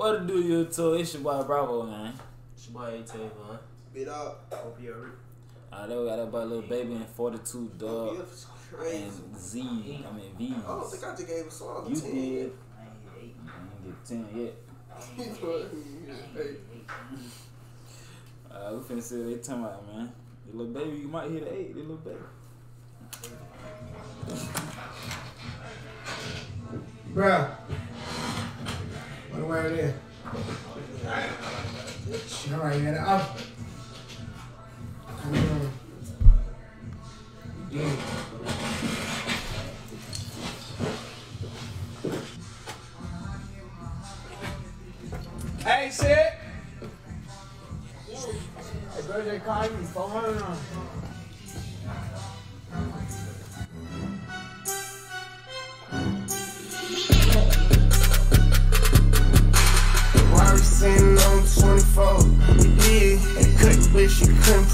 What to do, YouTube? It's your boy Bravo, man. It's your boy A-Tape, man. Beat up. Hope you're rich. Uh, then we got that boy Lil Baby and 42 Dugg It's crazy. and Z. I mean, Veeze. I don't think I just gave a song a You 10. did. I ain't eight. I ain't get 10 yet. Hey, Uh, we finna see what they talking about, man. The little baby, you might hit an 8, the little baby. Bruh. Come on. Yeah. Hey, shit. Hey, birthday you 400 on.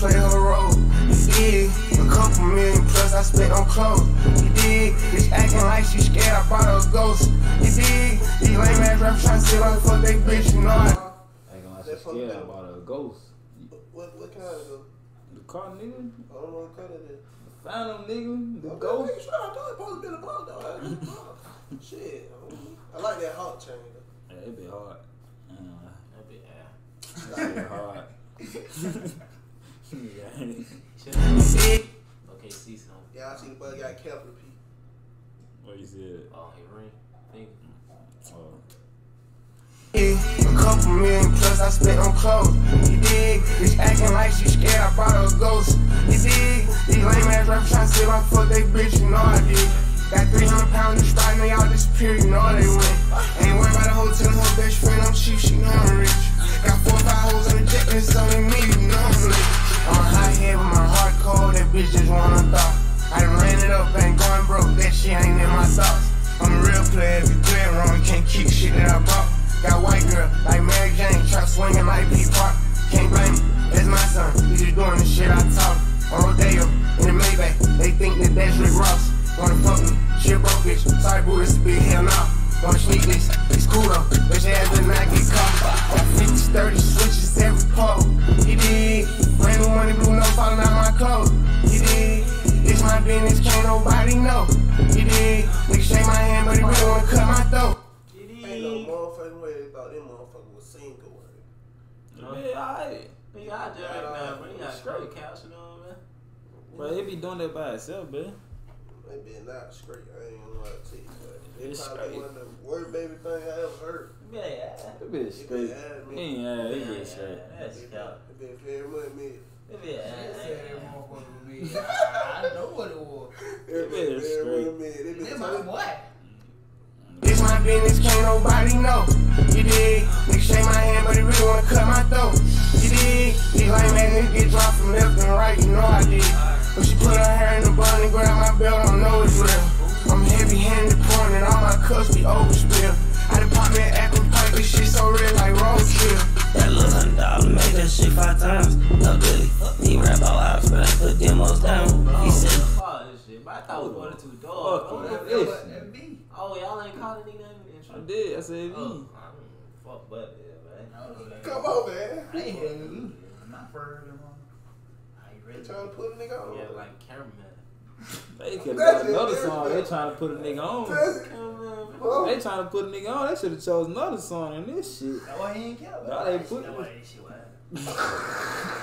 She couldn't play her role. You did. A couple million plus I spent on clothes. You did. Bitch acting like she scared I brought her a ghost. You did. These lame ass rappers trying to steal like fuck they bitch, you know I. Acting like That she's fucked scared up. about a ghost. What, what kind of though? The car, nigga. I don't know what kind of it is. Phantom, nigga. The Okay, ghost. nigga, Sure, I thought it supposed to be a ball though. I. Shit. I like that hot chain though. Yeah, it'd be hard. Uh, That be ass. that shit hard. yeah. Okay, see some. Yeah, I see the bug got Kepler P. What you said? Oh, he ring. Think. Oh. A couple million plus I spent on clothes. You dig? Bitch acting like she scared I brought her a ghost. You dig? These lame ass rappers trying to steal like fuck they bitch, you know I did. Got 300 pounds in strike, they all disappear, you know they win. Ain't worried about the whole telling her best friend I'm cheap, she know I'm rich. Bitch just wanna thought. I done ran it up, ain't going broke, that shit ain't in my thoughts. I'm a real player, if you play it wrong, can't keep shit that I bought. Got white girl, like Mary Jane, try swinging like P Park. Can't blame me, that's my son, he just doing the shit I taught. On Rodeo, in the Maybach, they think that that's Rick Ross. Wanna fuck me, shit broke bitch, sorry boo, this a big hell no. Wanna sneak this, it's cool though, your ass better not get caught. Got 50s, 30 switches It's my business, can't nobody know. You dig? Nigga shake my hand, but he really wanna cut my throat. Ain't no motherfucking way they thought them motherfucker was single. Word. Yeah, alright. Nigga, I just right now, bro. You got straight couch, you know what Bro, he be doing that by himself, man. They been not straight. I ain't gonna lie to you. But it It's probably straight. one of the worst baby thing I ever heard. man? Yeah. That bitch straight. Yeah, He ain't, yeah, he Yeah, bitch straight. That's couch. It been very much me. It be ass. I know what it was. It been been straight. very much me. They been my telling boy. It's my business, can't nobody know. You dig? Nigga shake my hand, but he really wanna cut my throat. You dig? These lame ass niggas get dropped from left and right, you know I did. When she put her hair in the bun and grab my belt, I don't know it's real. I'm heavy handed pouring and all my cups be overspilled. I done pop me an Akron pipe, this shit so real like roadkill. That little hundred dollar made that shit five times. I thought it was 42. Fuck Oh, you. that- Ish. That me. Oh, y'all ain't calling nigga name in I intro. did. I said, Oh, V. I don't fuck but yeah, man. Come on, man. I ain't hearing you. I'm not for them. How you They ready? trying to put a nigga on. Yeah, like cameraman. They could have That's got another song. it. They trying to put a nigga on. That's it. Cameraman. Huh? They trying to put a nigga on. They should have chose another song in this shit. That's why he ain't care. Nah, they put That way this shit was. Yeah,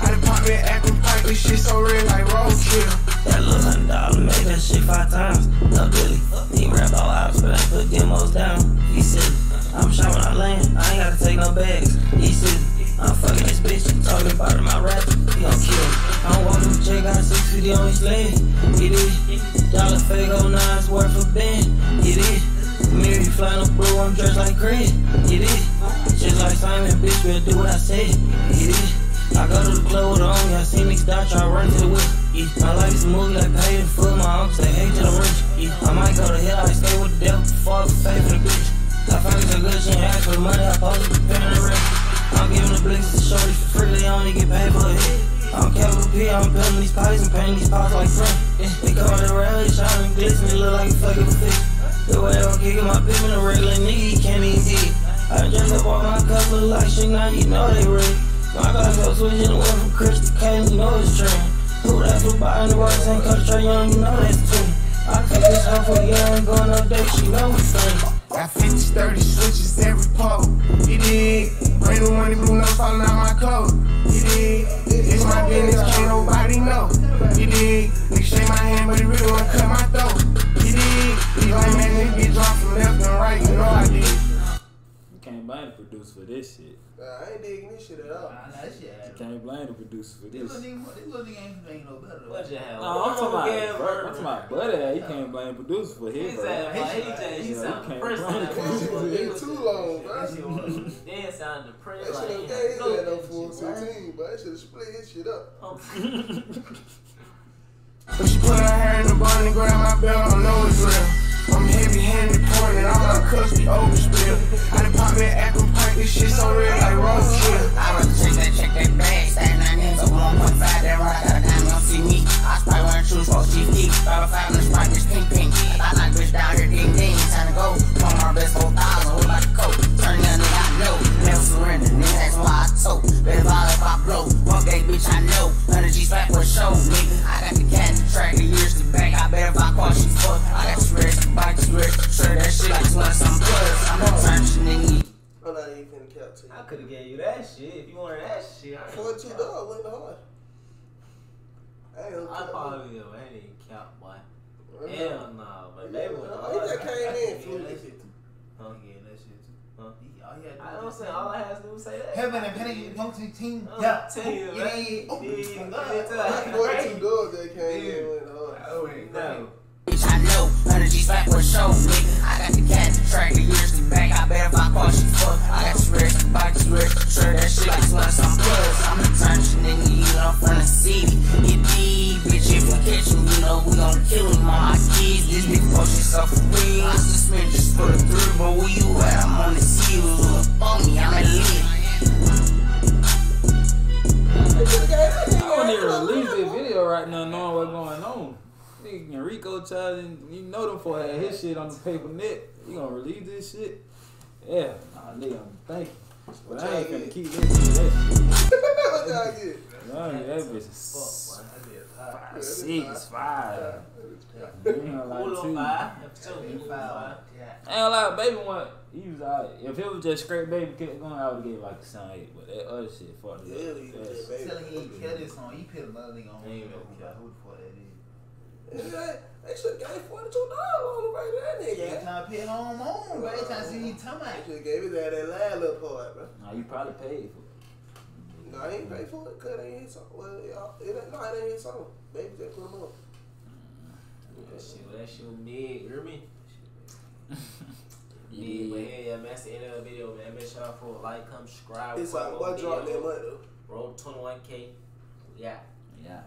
I done pop me an Akron pipe, this shit so real like roadkill. Hundred dollar made that shit five times. No Billy, he rap all ops, but I put demos down. He said, I'm when I land, I ain't gotta take no bags. He said, I'm fucking this bitch, talking about my rap, he gon' kill. I'm walking with Jay, got 650 on his leg. Get it, dollar fake, oh nines worth a band. Get it. Mary flannel blue, I'm dressed like Craig. Get it? Just like Simon, bitch, better do what I say. Get it? I go to the club with her on, y'all see me start, try run to the whip. Yeah. My life is a movie like in full, my uncle say, hate to the rich. Yeah. I might go to hell, I stay with the devil, fuck, pay for the bitch. I find it so good, she ain't ask for the money, I post it, paying the rent. I'm giving the blinks to shorty for free, they only get paid for a hit. I'm capital P, I'm peeling these pipes and painting these pots like print. Yeah. They it rail, they shining, glistening, look like a fucking fish. The way I'm kicking my pimp in a regular nigga, can't even dig. I just up all my cups look like shit, now you know they ready. My guys go switching the way from Chris to Kane, you know it's trend. Who that's for buying the words ain't cut Trae Young, you know that's true. I cut this off for young, going up there, she know it's funny. Got 50, 30 switches every pole. You dig? Brand new money, blue notes falling out my coat. You dig? It's my business, can't nobody know. You dig? Nigga shake my hand, but he really wanna cut my throat. You dig? These blame the producer for this shit. Nah, I ain't digging this shit at all. Nah, nah, that shit You can't blame the producer for This this. little nigga, this little nigga ain't, ain't no better. though. What you have? No, I'm talking Again, about, I'm talking about Buddy. You can't blame the producer for his. He bro. said, like, he just, he you sound can't depressed. blame on the that This shit one. was getting too long, bro. That shit was- Then sound depressed. That like, shit he okay, ain't he no had no that full shit, right? 16, but I should have split his shit up. But oh. she put her hair in the bun and grab my belt, I know it's real. I'm heavy handed pointing, all my cups be overspill. I done pop me an Akron pint, this shit so real like roadkill. I rather check that, check that bag, stack nine M's over 1.5, that right, could have gave you that shit if you wanted that shit. I For two dollars, went hard. I ain't I probably would have ain't even count, boy. Hell nah, but they would He just came in, Yeah, fool. that shit too. Huh? He getting that shit too. Huh? He, all he had to I do don't was say say, all I had to do was say that. Heaven and penny, young team, team. Oh, Yeah. tell you, Yeah, man. yeah, yeah. Oh, Yeah, God. yeah, Boy, yeah. two dollars that came Yeah. in went hard. Oh, ain't No. Bitch, I know, 100 G's back for a show, nigga. I got the cat, to track the years to back. I bet if I call, she fuck. I got sure that shit like 20 some plus. I'm the turn shit, nigga, you know, from the city. You dig, bitch, if we catch him, you know, we gon' kill him. All my kids, this big potion so for real. I suspend just for the thrill, but where you at? I'm on the seal. Look on me, I'm at lead. I don't even release this video right now, knowing what's going on. You know them for had his shit on the paper net. You gonna release this shit? Yeah, nah, nigga, I'm thinking. But I ain't finna keep listening to that shit. what y'all get? Nah, that bitch is five, six, five. You ain't gonna lie Cool to on you. five. Five. Yeah. Ain't gonna baby one, he was alright. If it was just straight baby kept going, I would've gave like a sound eight. But that other shit fucked it Yeah, up. he That's- did, baby. He ain't kill this song. He put another nigga on. Ain't Who no the who the fuck that is? Yeah, they should have gave forty-two dollars on the right that He nigga. trying to put home on, bro. He trying to see what he talking They about. should have gave it that that last little part, bro. Nah, you probably paid for it. No, he ain't pay for it. Cause it ain't his song. Well, it, it ain't, no, it ain't his song. Baby just put him on. Mm, that shit, that shit was mid, you hear me? Yeah, Yeah. but yeah, yeah, man, that's the end of the video, man. Make sure y'all follow, like, comment, subscribe. It's like, what the dropped that money though? Roll 21K. Yeah. Yeah.